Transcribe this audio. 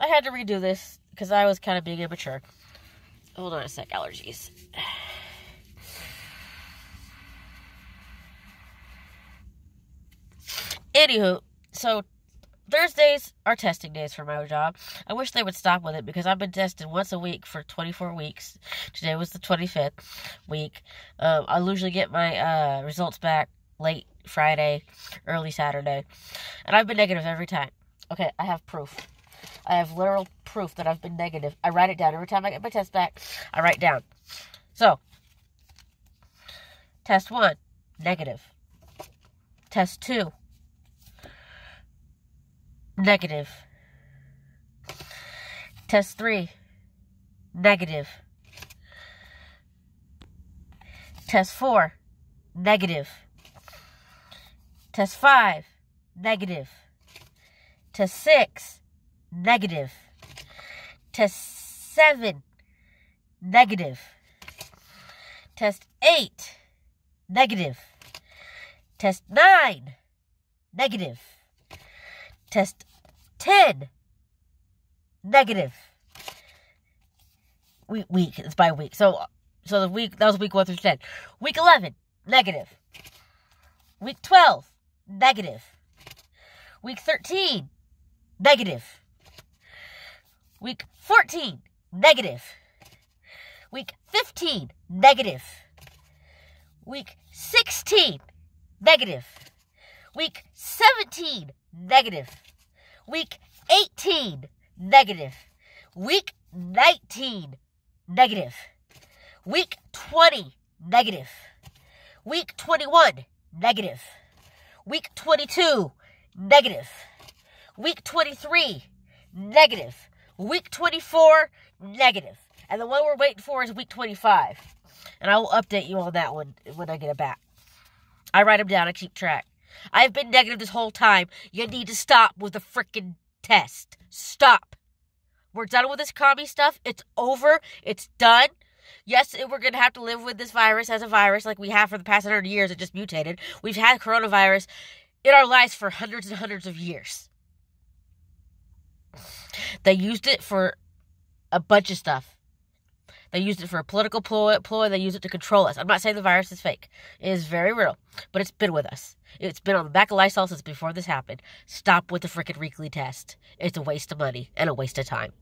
I had to redo this because I was kind of being immature. Hold on a sec, allergies. Anywho, so Thursdays are testing days for my job. I wish they would stop with it because I've been tested once a week for 24 weeks. Today was the 25th week. Um, I usually get my uh, results back late Friday, early Saturday, and I've been negative every time. Okay, I have proof. I have literal proof that I've been negative. I write it down every time I get my test back. I write down. So, test one, negative. Test two, negative. Test 3, negative. Test 4, negative. Test 5, negative. Test 6, negative. Test 7, negative. Test 8, negative. Test 9, negative. Test 10, negative. Week, week, it's by week. So, so the week, that was week 1 through 10. Week 11, negative. Week 12, negative. Week 13, negative. Week 14, negative. Week 15, negative. Week 16, negative. Week 17, negative. Week 18, negative. Week 19, negative. Week 20, negative. Week 21, negative. Week 22, negative. Week 23, negative. Week 24, negative. And the one we're waiting for is week 25. And I will update you on that one when I get it back. I write them down, I keep track. I've been negative this whole time. You need to stop with the freaking test. Stop. We're done with this commie stuff. It's over. It's done. Yes, we're going to have to live with this virus as a virus like we have for the past 100 years. It just mutated. We've had coronavirus in our lives for hundreds and hundreds of years. They used it for a bunch of stuff. They used it for a political ploy, ploy. They used it to control us. I'm not saying the virus is fake. It is very real, but it's been with us. It's been on the back of Lysol since before this happened. Stop with the freaking weekly test. It's a waste of money and a waste of time.